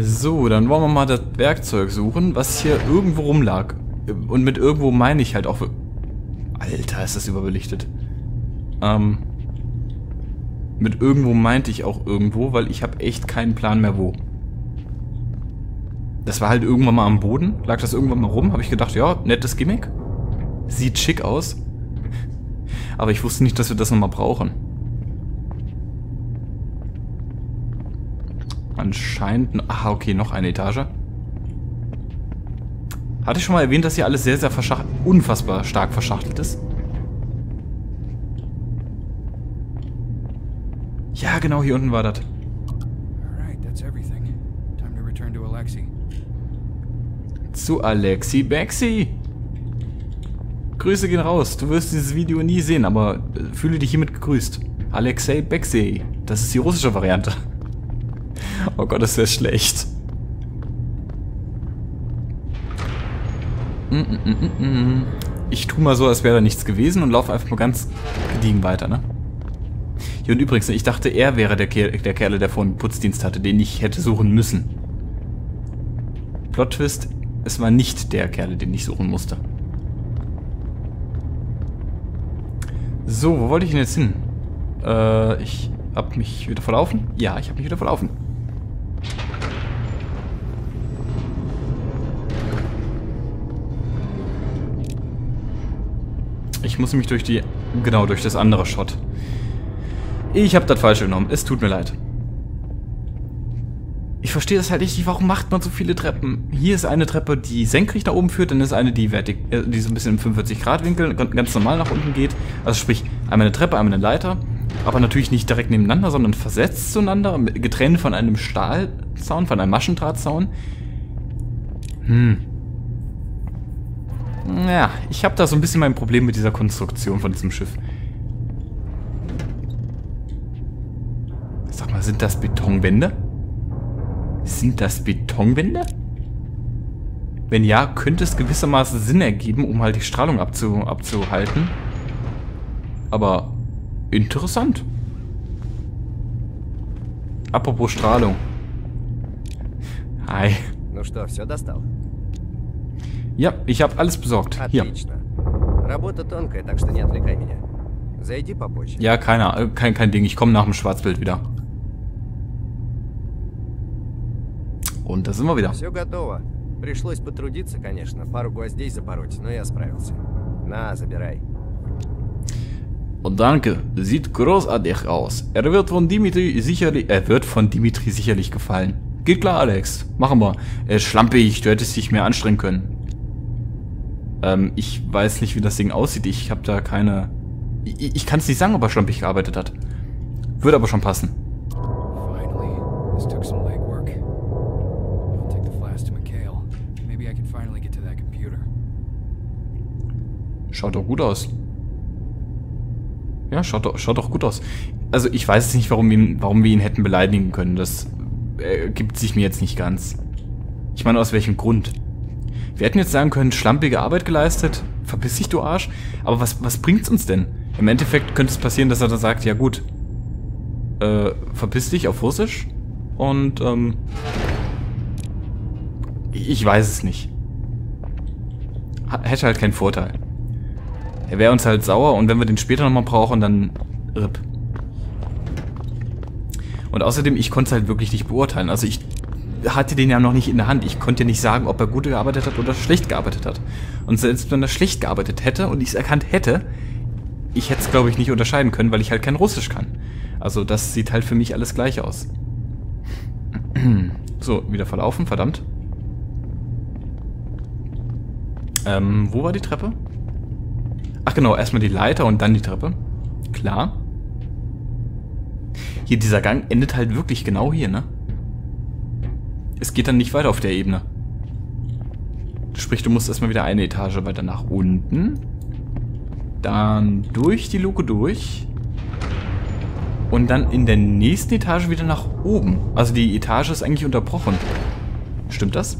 So, dann wollen wir mal das Werkzeug suchen, was hier irgendwo rumlag. Und mit irgendwo meine ich halt auch... Alter, ist das überbelichtet. Ähm... Mit irgendwo meinte ich auch irgendwo, weil ich habe echt keinen Plan mehr wo. Das war halt irgendwann mal am Boden. Lag das irgendwann mal rum. Habe ich gedacht, ja, nettes Gimmick. Sieht schick aus. Aber ich wusste nicht, dass wir das nochmal brauchen. Anscheinend... Aha, okay, noch eine Etage. Hatte ich schon mal erwähnt, dass hier alles sehr, sehr verschachtelt... Unfassbar stark verschachtelt ist? Ja, genau, hier unten war das. Zu Alexi Bexi. Grüße gehen raus. Du wirst dieses Video nie sehen, aber äh, fühle dich hiermit gegrüßt. Alexei Bexi. Das ist die russische Variante. Oh Gott, das schlecht. Mm, mm, mm, ich tue mal so, als wäre da nichts gewesen und laufe einfach mal ganz gediegen weiter, ne? Hier und übrigens, ich dachte, er wäre der, Kerl, der Kerle, der vorhin Putzdienst hatte, den ich hätte suchen müssen. Plot Twist, es war nicht der Kerl, den ich suchen musste. So, wo wollte ich denn jetzt hin? Äh, ich hab mich wieder verlaufen? Ja, ich habe mich wieder verlaufen. Ich muss mich durch die... Genau, durch das andere Shot. Ich habe das falsche genommen. Es tut mir leid. Ich verstehe das halt nicht. Warum macht man so viele Treppen? Hier ist eine Treppe, die senkrecht nach oben führt. Dann ist eine, die, vertik äh, die so ein bisschen im 45-Grad-Winkel ganz normal nach unten geht. Also sprich, einmal eine Treppe, einmal eine Leiter. Aber natürlich nicht direkt nebeneinander, sondern versetzt zueinander. Getrennt von einem Stahlzaun, von einem Maschendrahtzaun. Hm. Ja, ich habe da so ein bisschen mein Problem mit dieser Konstruktion von diesem Schiff. Sag mal, sind das Betonwände? Sind das Betonwände? Wenn ja, könnte es gewissermaßen Sinn ergeben, um halt die Strahlung abzu abzuhalten. Aber interessant. Apropos Strahlung. Hi. Ну что, все достал? Ja, ich habe alles besorgt. Hier. Работа тонкая, так что не отвлекай меня. Зайди попозже. Ja, keiner, kein, kein Ding. Ich komme nach dem Schwarzbild wieder. Und da sind wir wieder. Все готово. Пришлось потрудиться, конечно, пару гвоздей запороть, но я справился. На, забирай. Und danke, sieht großartig aus. Er wird von Dimitri sicherlich, er wird von Dimitri sicherlich gefallen. Geht klar, Alex. Machen wir. Äh, schlampig, du hättest dich mehr anstrengen können. Ähm, ich weiß nicht, wie das Ding aussieht. Ich habe da keine... Ich, ich kann es nicht sagen, ob er schlampig gearbeitet hat. Würde aber schon passen. Finally, this took some Schaut doch gut aus. Ja, schaut doch, schaut doch gut aus. Also ich weiß jetzt nicht, warum wir, ihn, warum wir ihn hätten beleidigen können. Das ergibt sich mir jetzt nicht ganz. Ich meine, aus welchem Grund? Wir hätten jetzt sagen können, schlampige Arbeit geleistet, verpiss dich, du Arsch. Aber was, was bringt's uns denn? Im Endeffekt könnte es passieren, dass er dann sagt, ja gut, äh, verpiss dich auf Russisch und, ähm, ich weiß es nicht. Hätte halt keinen Vorteil. Er wäre uns halt sauer und wenn wir den später nochmal brauchen, dann RIP. Und außerdem, ich konnte es halt wirklich nicht beurteilen. Also ich hatte den ja noch nicht in der Hand. Ich konnte nicht sagen, ob er gut gearbeitet hat oder schlecht gearbeitet hat. Und selbst wenn er schlecht gearbeitet hätte und ich es erkannt hätte, ich hätte es, glaube ich, nicht unterscheiden können, weil ich halt kein Russisch kann. Also das sieht halt für mich alles gleich aus. So, wieder verlaufen, verdammt. Ähm, wo war die Treppe? Ach genau, erstmal die Leiter und dann die Treppe. Klar. Hier, dieser Gang endet halt wirklich genau hier, ne? Es geht dann nicht weiter auf der Ebene. Sprich, du musst erstmal wieder eine Etage weiter nach unten. Dann durch die Luke durch. Und dann in der nächsten Etage wieder nach oben. Also die Etage ist eigentlich unterbrochen. Stimmt das?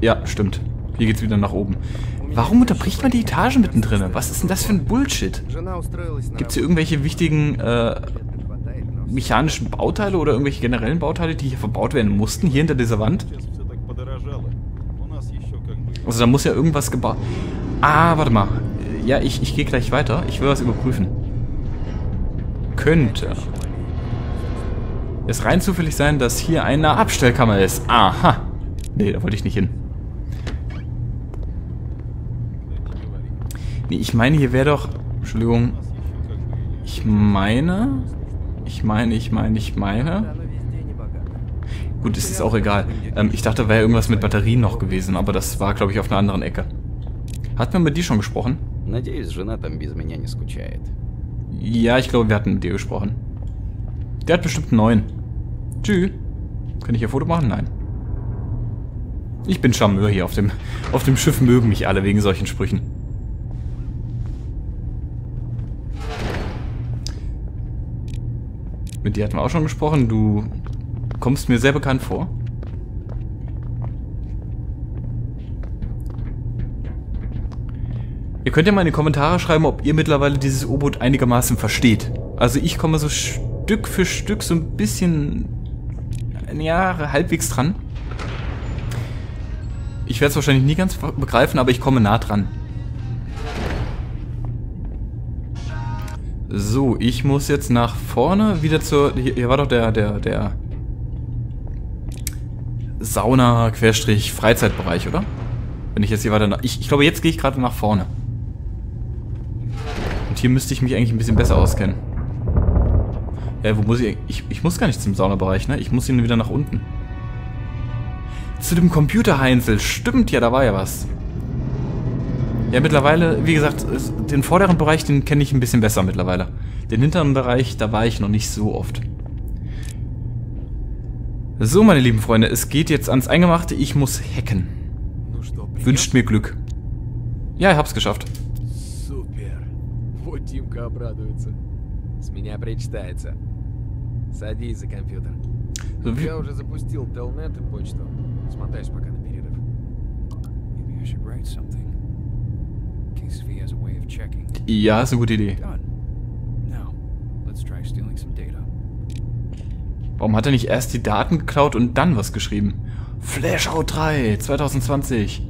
Ja, stimmt. Hier geht's wieder nach oben. Warum unterbricht man die Etage mittendrin? Was ist denn das für ein Bullshit? Gibt's hier irgendwelche wichtigen, äh, mechanischen Bauteile oder irgendwelche generellen Bauteile, die hier verbaut werden mussten, hier hinter dieser Wand? Also da muss ja irgendwas gebaut... Ah, warte mal. Ja, ich, ich gehe gleich weiter. Ich will was überprüfen. Könnte. Es rein zufällig sein, dass hier eine Abstellkammer ist. Aha. Nee, da wollte ich nicht hin. Nee, ich meine, hier wäre doch... Entschuldigung. Ich meine... Ich meine, ich meine, ich meine. Gut, ist es auch egal. Ähm, ich dachte, da wäre irgendwas mit Batterien noch gewesen, aber das war, glaube ich, auf einer anderen Ecke. Hat man mit dir schon gesprochen? Ja, ich glaube, wir hatten mit dir gesprochen. Der hat bestimmt einen neuen. Tschüss. Kann ich ihr Foto machen? Nein. Ich bin Charmeur hier auf dem, auf dem Schiff, mögen mich alle wegen solchen Sprüchen. Mit dir hatten wir auch schon gesprochen. Du kommst mir sehr bekannt vor. Ihr könnt ja mal in die Kommentare schreiben, ob ihr mittlerweile dieses U-Boot einigermaßen versteht. Also ich komme so Stück für Stück so ein bisschen, ja, halbwegs dran. Ich werde es wahrscheinlich nie ganz begreifen, aber ich komme nah dran. So, ich muss jetzt nach vorne wieder zur... Hier, hier war doch der, der, der... Sauna-Freizeitbereich, oder? Wenn ich jetzt hier weiter nach... Ich, ich glaube, jetzt gehe ich gerade nach vorne. Und hier müsste ich mich eigentlich ein bisschen besser auskennen. Ja, wo muss ich... Ich, ich muss gar nicht zum Saunabereich, ne? Ich muss ihn wieder nach unten. Zu dem Computer-Heinzel. Stimmt, ja, da war ja was. Ja, mittlerweile, wie gesagt, es- den vorderen Bereich, den kenne ich ein bisschen besser mittlerweile. Den hinteren Bereich, da war ich noch nicht so oft. So, meine lieben Freunde, es geht jetzt ans Eingemachte. Ich muss hacken. Ну что, принёс? Wünscht mir Glück. Ja, ich hab's geschafft. Супер. Вот Тимка обрадуется. С меня причитается. Садись за компьютер. So, wie, Я уже запустил Telnet и почту. Смотаюсь пока на перерыв. Maybe I should write something. ja, ist eine gute Idee. Warum hat er nicht erst die Daten geklaut und dann was geschrieben? Flashout 3 2020.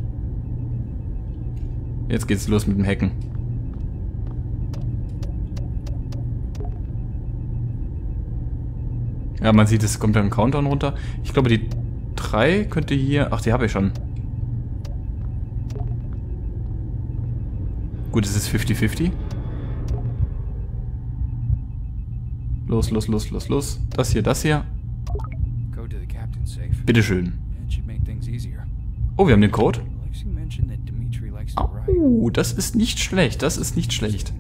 Jetzt geht's los mit dem Hacken. Ja, man sieht, es kommt dann ein Countdown runter. Ich glaube, die 3 könnte hier... Ach, die habe ich schon. Gut, es ist 50-50. Los, los, los, los, los. Das hier, das hier. Bitteschön. Oh, wir haben den Code. Oh, das ist nicht schlecht. Das ist nicht schlecht.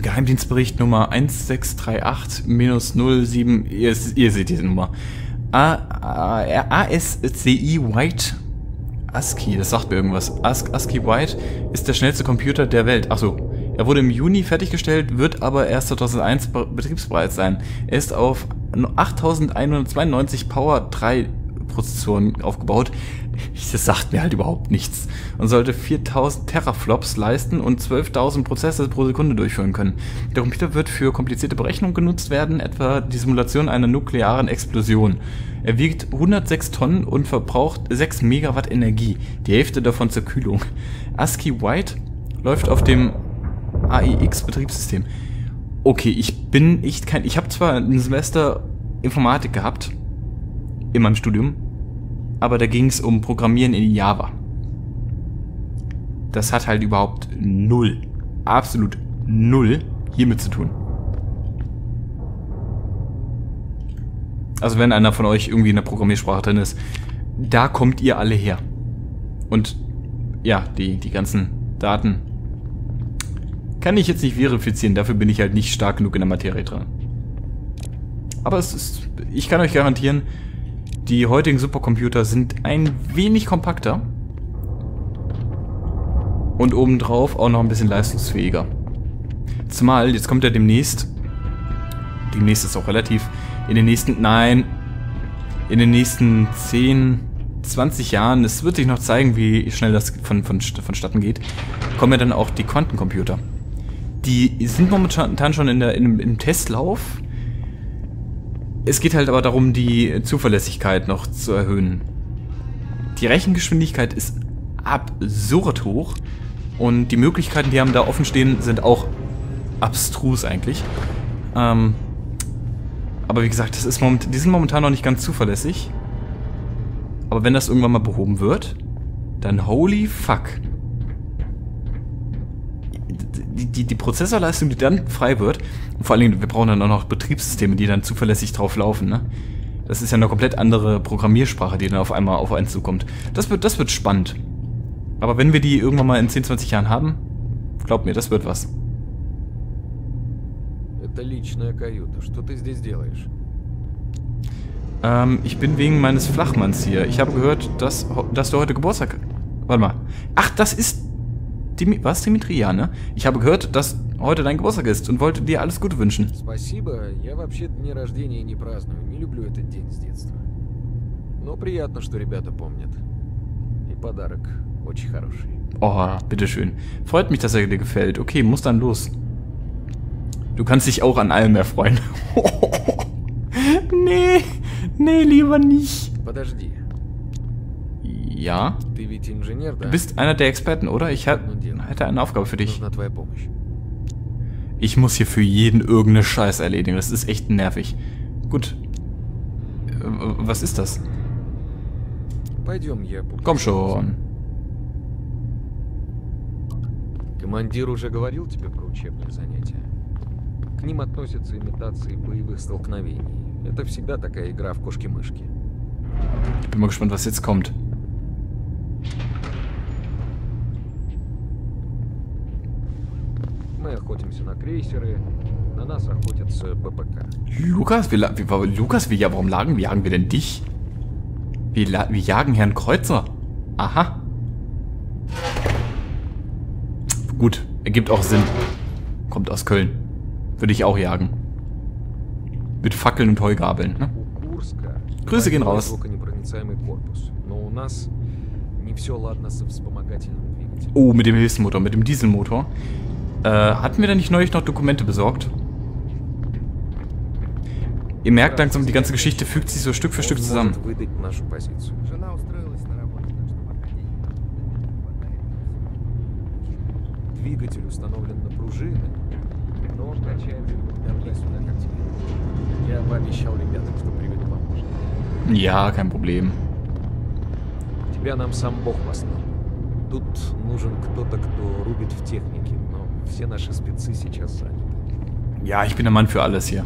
Geheimdienstbericht Nummer 1638-07. Ihr, ihr seht diese Nummer. ASCI White ASCII, das sagt mir irgendwas. As, ASCII White ist der schnellste Computer der Welt. Achso, er wurde im Juni fertiggestellt, wird aber erst 2001 be- betriebsbereit sein. Er ist auf 8192 Power 3 Prozessoren aufgebaut. Das sagt mir halt überhaupt nichts. Und sollte 4000 Teraflops leisten und 12.000 Prozesse pro Sekunde durchführen können. Der Computer wird für komplizierte Berechnungen genutzt werden, etwa die Simulation einer nuklearen Explosion. Er wiegt 106 Tonnen und verbraucht 6 Megawatt Energie, die Hälfte davon zur Kühlung. ASCII White läuft auf dem AIX-Betriebssystem. Okay, ich bin echt kein. Ich habe zwar ein Semester Informatik gehabt in meinem Studium, aber da ging es um Programmieren in Java. Das hat halt überhaupt null, absolut null hiermit zu tun. Also wenn einer von euch irgendwie in der Programmiersprache drin ist, da kommt ihr alle her. Und ja, die, die ganzen Daten kann ich jetzt nicht verifizieren, dafür bin ich halt nicht stark genug in der Materie dran. Aber es ist, ich kann euch garantieren, die heutigen Supercomputer sind ein wenig kompakter. Und obendrauf auch noch ein bisschen leistungsfähiger. Zumal, jetzt kommt ja demnächst, demnächst ist auch relativ, in den nächsten, nein, in den nächsten 10, 20 Jahren, es wird sich noch zeigen, wie schnell das von, von, vonstatten geht, kommen ja dann auch die Quantencomputer. Die sind momentan schon in der, in, im Testlauf. Es geht halt aber darum, die Zuverlässigkeit noch zu erhöhen. Die Rechengeschwindigkeit ist absurd hoch und die Möglichkeiten, die haben da offen stehen, sind auch abstrus eigentlich. Ähm, aber wie gesagt, das ist moment, die sind momentan noch nicht ganz zuverlässig. Aber wenn das irgendwann mal behoben wird, dann holy fuck die, die Prozessorleistung, die dann frei wird, und vor allen Dingen, wir brauchen dann auch noch Betriebssysteme, die dann zuverlässig drauf laufen, ne? Das ist ja eine komplett andere Programmiersprache, die dann auf einmal auf einen zukommt. Das wird, das wird spannend. Aber wenn wir die irgendwann mal in 10, 20 Jahren haben, glaubt mir, das wird was. Ähm, ich bin wegen meines Flachmanns hier. Ich habe gehört, dass, dass du heute Geburtstag... Warte mal. Ach, das ist Dimi was, Dimitri? Ja, ne? Ich habe gehört, dass heute dein Geburtstag ist und wollte dir alles Gute wünschen. Спасибо. Я вообще дни рождения не праздную. Не люблю этот день с детства. Но приятно, что ребята помнят. И подарок очень хороший. Oh, bitteschön. Freut mich, dass er dir gefällt. Okay, muss dann los. Du kannst dich auch an allem erfreuen. nee, nee, lieber nicht. Подожди. Ja? Ты ведь инженер, да? Du bist einer der Experten, oder? Ich ha hätte eine Aufgabe für dich. Нужна твоя помощь. Ich muss hier für jeden irgendeine Scheiß erledigen. Das ist echt nervig. Gut. Äh, Was ist das? Пойдем, я покажу. Komm schon. Командир уже говорил тебе про учебные занятия. К ним относятся имитации боевых столкновений. Это всегда такая игра в кошки-мышки. Ich bin mal gespannt, was jetzt kommt. охотимся на крейсеры, на нас охотятся ППК. Lukas, wir, la- wie, wa- Lukas, wie, ja, warum lagen, jagen wir denn dich? Wir, la- wir jagen Herrn Kreuzer. Aha. Gut, ergibt auch Sinn. Kommt aus Köln. Würde ich auch jagen. Mit Fackeln und Heugabeln, ne? У Курска Grüße gehen военный raus. звуконепроницаемый корпус, но у нас не все ладно со вспомогательным двигателем. Oh, mit dem Hilfsmotor, mit dem Dieselmotor. Äh, hatten wir da nicht neulich noch Dokumente besorgt? Ihr merkt langsam, die ganze Geschichte fügt sich so Stück für Stück Он zusammen. может выдать нашу позицию. Жена устроилась на работу, так что пока денег не хватает. Двигатель установлен на пружины, но он качается туда-сюда, как тебе. Я пообещал ребятам, что приведу помощника. Ja, kein Problem. Тебя нам сам Бог послал. Тут нужен кто-то, кто рубит в технике, но все наши спецы сейчас заняты. Ja, ich bin der Mann für alles hier.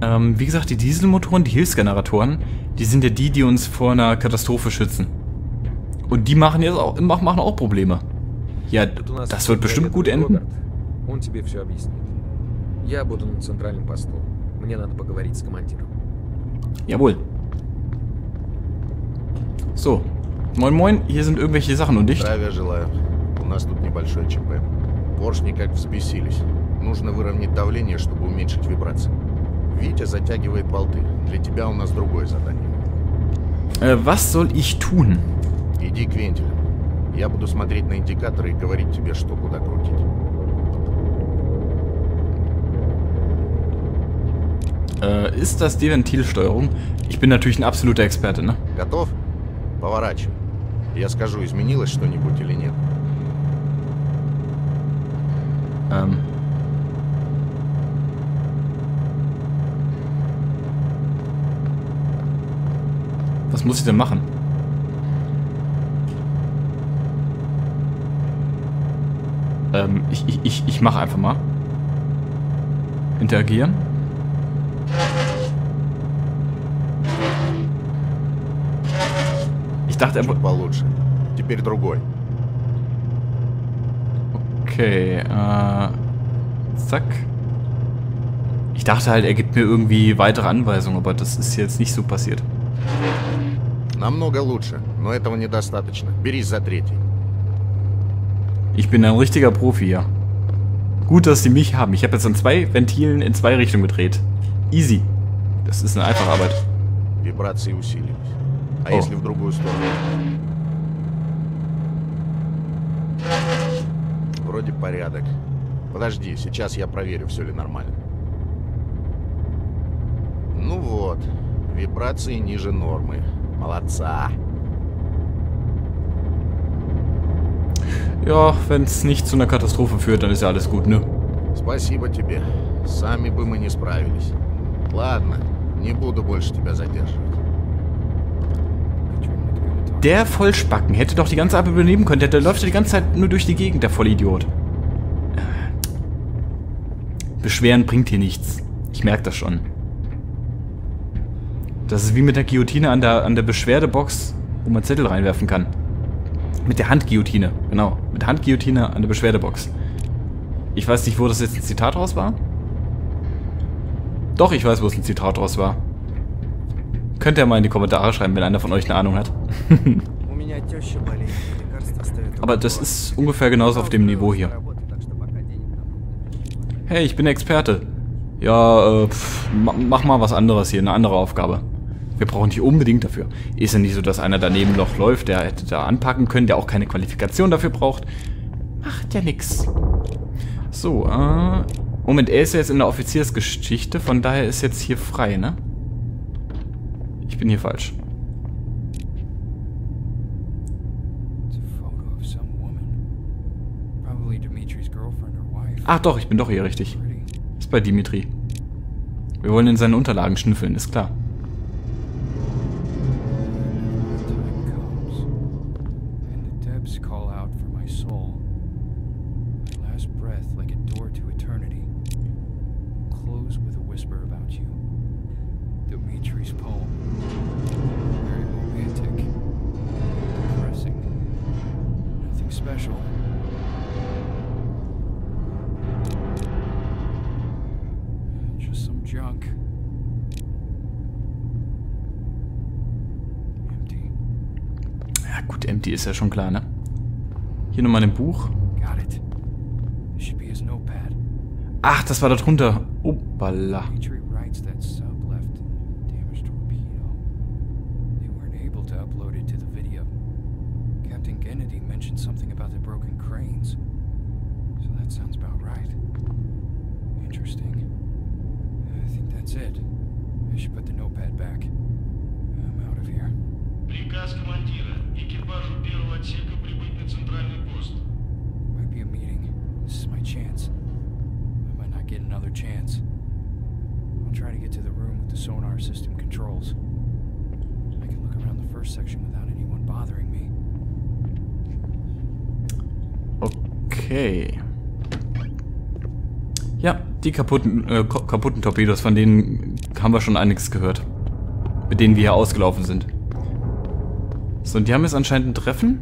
Ähm, wie gesagt, die Dieselmotoren, die Hilfsgeneratoren, die sind ja die, die uns vor einer Katastrophe schützen. Und die machen jetzt auch, mach- machen auch Probleme. Ja, Тут у нас das wird bestimmt gut enden. Роберт. Он тебе все объяснит. Я буду на центральном посту. Мне надо поговорить с командиром. Jawohl. So. Moin moin, hier sind irgendwelche Sachen und dicht. Здравия желаю. У нас тут небольшое ЧП. Поршни как взбесились. Нужно выровнять давление, чтобы уменьшить вибрации. Витя затягивает болты. Для тебя у нас другое задание. Äh, was soll ich tun? Иди к вентилям. Я буду смотреть на индикаторы и говорить тебе, что куда крутить. Äh, ist das die Ventilsteuerung? Ich bin natürlich ein absoluter Experte, ne? Готов? Поворачивай. Я скажу, изменилось что-нибудь или нет. Ähm. Was muss ich denn machen? Ähm, ich, ich, ich, ich mache einfach mal. Interagieren. dachte, er... Чуть получше. Теперь другой. Okay, äh. Zack. Ich dachte halt, er gibt mir irgendwie weitere Anweisungen, aber das ist jetzt nicht so passiert. Намного лучше, но этого недостаточно. Берись за третий. Ich bin ein richtiger Profi hier. Gut, dass sie mich haben. Ich habe jetzt an zwei Ventilen in zwei Richtungen gedreht. Easy. Das ist eine einfache Arbeit. Вибрации усилились. А О. если в другую сторону? Вроде порядок. Подожди, сейчас я проверю, все ли нормально. Ну вот, вибрации ниже нормы. Молодца. Ja, wenn es nicht zu einer Katastrophe führt, dann ist ja alles gut, ne? Спасибо тебе. Сами бы мы не справились. Ладно, не буду больше тебя задерживать. Der Vollspacken hätte doch die ganze Arbeit übernehmen können. Der, der läuft ja die ganze Zeit nur durch die Gegend, der Vollidiot. Beschweren bringt hier nichts. Ich merke das schon. Das ist wie mit der Guillotine an der, an der Beschwerdebox, wo man Zettel reinwerfen kann. Mit der Handguillotine, genau. Mit der Handguillotine an der Beschwerdebox. Ich weiß nicht, wo das jetzt ein Zitat raus war. Doch, ich weiß, wo es ein Zitat raus war. Könnt ihr mal in die Kommentare schreiben, wenn einer von euch eine Ahnung hat. Aber das ist ungefähr genauso auf dem Niveau hier. Hey, ich bin Experte. Ja, äh, pf, mach mal was anderes hier, eine andere Aufgabe. Wir brauchen dich unbedingt dafür. Ist ja nicht so, dass einer daneben noch läuft, der hätte da anpacken können, der auch keine Qualifikation dafür braucht. Macht ja nix. So, äh... Moment, er ist ja jetzt in der Offiziersgeschichte, von daher ist jetzt hier frei, ne? Ich bin hier falsch. Ach doch, ich bin doch hier richtig. Ist bei Dimitri. Wir wollen in seinen Unterlagen schnüffeln, ist klar. Junk. Empty. Ja gut, empty ist ja schon klar, ne? Hier nochmal ein Buch. Got it. Ach, das war da drunter. Opala. Dimitri another chance. I'll try to get to the room with the sonar system controls. I can look around the first section without anyone bothering me. Okay. Ja, die kaputten, äh, kaputten Torpedos, von denen haben wir schon einiges gehört. Mit denen wir hier ausgelaufen sind. So, und die haben jetzt anscheinend ein Treffen.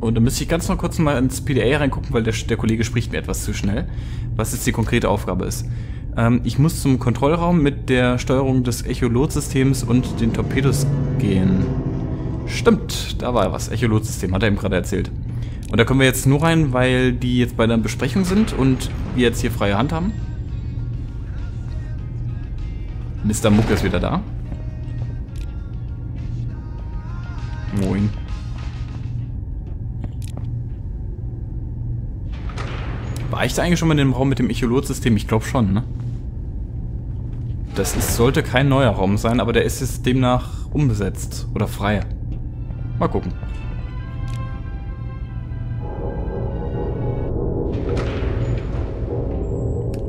Und da müsste ich ganz noch kurz mal ins PDA reingucken, weil der, der Kollege spricht mir etwas zu schnell. Was jetzt die konkrete Aufgabe ist. Ähm, ich muss zum Kontrollraum mit der Steuerung des Echolot-Systems und den Torpedos gehen. Stimmt, da war was. Echolot-System, hat er ihm gerade erzählt. Und da können wir jetzt nur rein, weil die jetzt bei der Besprechung sind und wir jetzt hier freie Hand haben. Mr. Muck ist wieder da. Da eigentlich schon mal dem Raum mit dem Echolot-System? Ich glaube schon, ne? Das ist, sollte kein neuer Raum sein, aber der ist jetzt demnach umbesetzt oder frei. Mal gucken.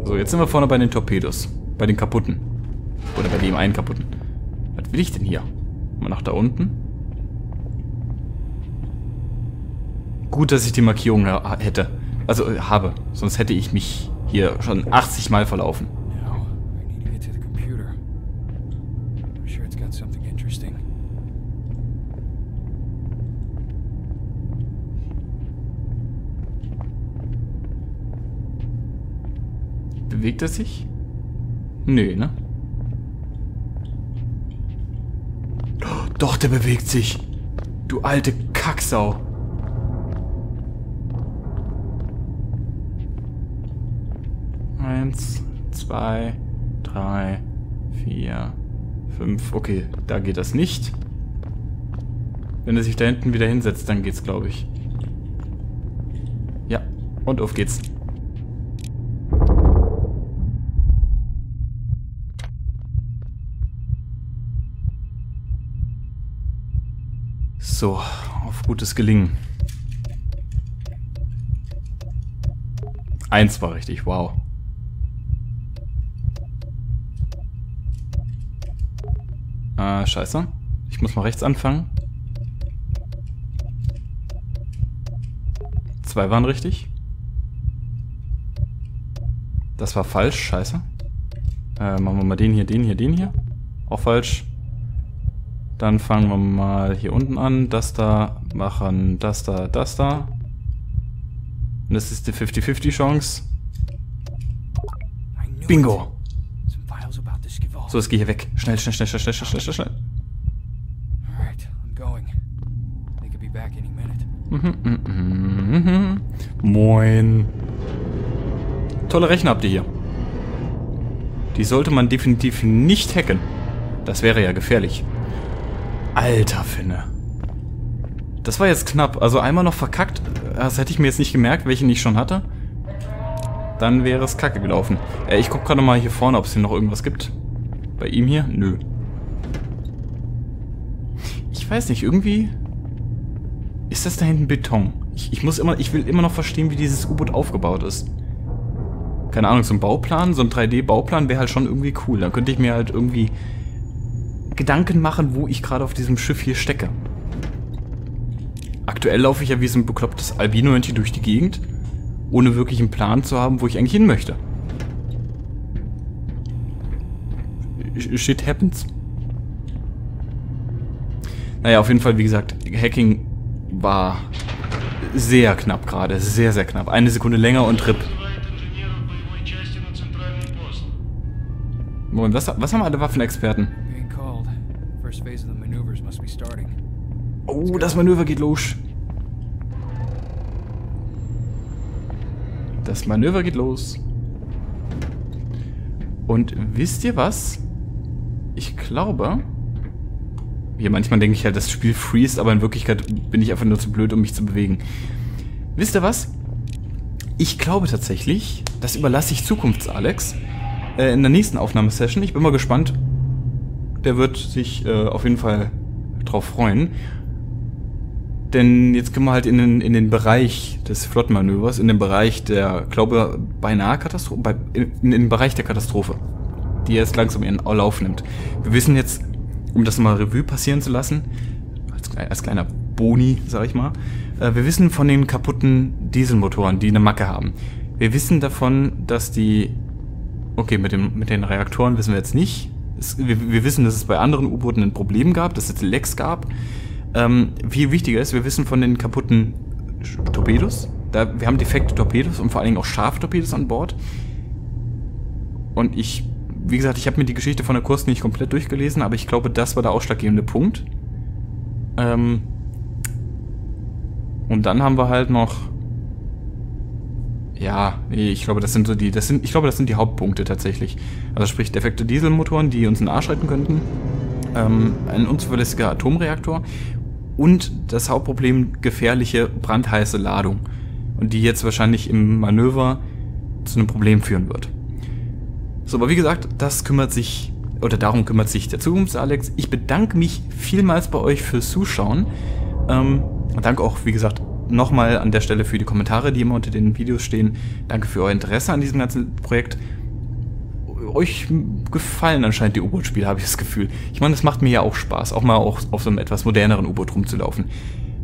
So, jetzt sind wir vorne bei den Torpedos. Bei den kaputten. Oder bei dem einen kaputten. Was will ich denn hier? Mal nach da unten. Gut, dass ich die Markierung hätte. Also äh, habe. Sonst hätte ich mich hier schon 80 Mal verlaufen. Bewegt er sich? Nö, ne? Doch, der bewegt sich. Du alte Kacksau. Eins, zwei, drei, vier, 5. Okay, da geht das nicht. Wenn er sich da hinten wieder hinsetzt, dann geht's, glaube ich. Ja, und auf geht's. So, auf gutes Gelingen. Eins war richtig, wow. Ah, scheiße. Ich muss mal rechts anfangen. Zwei waren richtig. Das war falsch, scheiße. Äh, machen wir mal den hier, den hier, den hier. Auch falsch. Dann fangen wir mal hier unten an. Das da, machen das da, das da. Und das ist die 50-50 Chance. Bingo! So, jetzt geh hier weg. Schnell, schnell, schnell, schnell, schnell, schnell, schnell, schnell. Alright, I'm going. They could be back any minute. Mhm, mhm, mhm. Moin. Tolle Rechner habt ihr hier. Die sollte man definitiv nicht hacken. Das wäre ja gefährlich. Alter Finne. Das war jetzt knapp. Also einmal noch verkackt. Das hätte ich mir jetzt nicht gemerkt, welchen ich schon hatte. Dann wäre es kacke gelaufen. Äh, ich guck gerade mal hier vorne, ob es hier noch irgendwas gibt. Bei ihm hier? Nö. Ich weiß nicht, irgendwie... Ist das da hinten Beton? Ich, ich muss immer, ich will immer noch verstehen, wie dieses U-Boot aufgebaut ist. Keine Ahnung, so ein Bauplan, so ein 3D-Bauplan wäre halt schon irgendwie cool. Da könnte ich mir halt irgendwie Gedanken machen, wo ich gerade auf diesem Schiff hier stecke. Aktuell laufe ich ja wie so ein beklopptes Albino-Hörnchen durch die Gegend, ohne wirklich einen Plan zu haben, wo ich eigentlich hin möchte. shit happens. Naja, auf jeden Fall, wie gesagt, Hacking war sehr knapp gerade. Sehr, sehr knapp. Eine Sekunde länger und RIP. Moment, was, was haben alle Waffenexperten? Oh, das Manöver geht los. Das Manöver geht los. Und wisst ihr was? Ich glaube... Hier, manchmal denke ich halt, das Spiel freest, aber in Wirklichkeit bin ich einfach nur zu blöd, um mich zu bewegen. Wisst ihr was? Ich glaube tatsächlich, das überlasse ich Zukunfts-Alex äh, in der nächsten Aufnahmesession. Ich bin mal gespannt. Der wird sich äh, auf jeden Fall drauf freuen. Denn jetzt kommen wir halt in den, in den Bereich des Flottenmanövers, in den Bereich der, glaube beinahe Katastrophe, in, in den Bereich der Katastrophe, die jetzt langsam ihren Lauf nimmt. Wir wissen jetzt, um das mal Revue passieren zu lassen, als, als kleiner Boni, sag ich mal, äh, wir wissen von den kaputten Dieselmotoren, die eine Macke haben. Wir wissen davon, dass die, okay, mit, dem, mit den Reaktoren wissen wir jetzt nicht. Es, wir, wir wissen, dass es bei anderen U-Booten ein Problem gab, dass es Lecks gab. Ähm, viel wichtiger ist, wir wissen von den kaputten Torpedos. Da, wir haben defekte Torpedos und vor allen Dingen auch scharfe Torpedos an Bord. Und ich, wie gesagt, ich habe mir die Geschichte von der Kurs nicht komplett durchgelesen, aber ich glaube, das war der ausschlaggebende Punkt. Ähm, und dann haben wir halt noch. Ja, ich glaube, das sind so die, das sind, ich glaube, das sind die Hauptpunkte tatsächlich. Also sprich defekte Dieselmotoren, die uns in den Arsch retten könnten. Ähm, ein unzuverlässiger Atomreaktor und das Hauptproblem gefährliche, brandheiße Ladung. Und die jetzt wahrscheinlich im Manöver zu einem Problem führen wird. So, aber wie gesagt, das kümmert sich, oder darum kümmert sich der Zukunfts-Alex. Ich bedanke mich vielmals bei euch fürs Zuschauen. Ähm, danke auch, wie gesagt, nochmal an der Stelle für die Kommentare, die immer unter den Videos stehen. Danke für euer Interesse an diesem ganzen Projekt. Euch gefallen anscheinend die U-Boot-Spiele, habe ich das Gefühl. Ich meine, es macht mir ja auch Spaß, auch mal auch auf so einem etwas moderneren U-Boot rumzulaufen.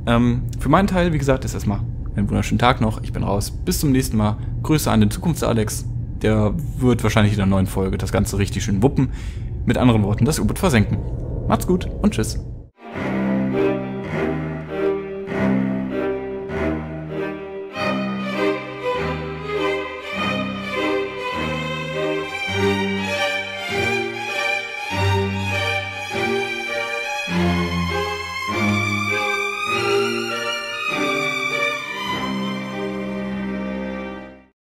Ähm, für meinen Teil, wie gesagt, ist erstmal einen wunderschönen Tag noch. Ich bin raus. Bis zum nächsten Mal. Grüße an den Zukunfts-Alex. Der wird wahrscheinlich in der neuen Folge das Ganze richtig schön wuppen. Mit anderen Worten, das U-Boot versenken. Macht's gut und tschüss.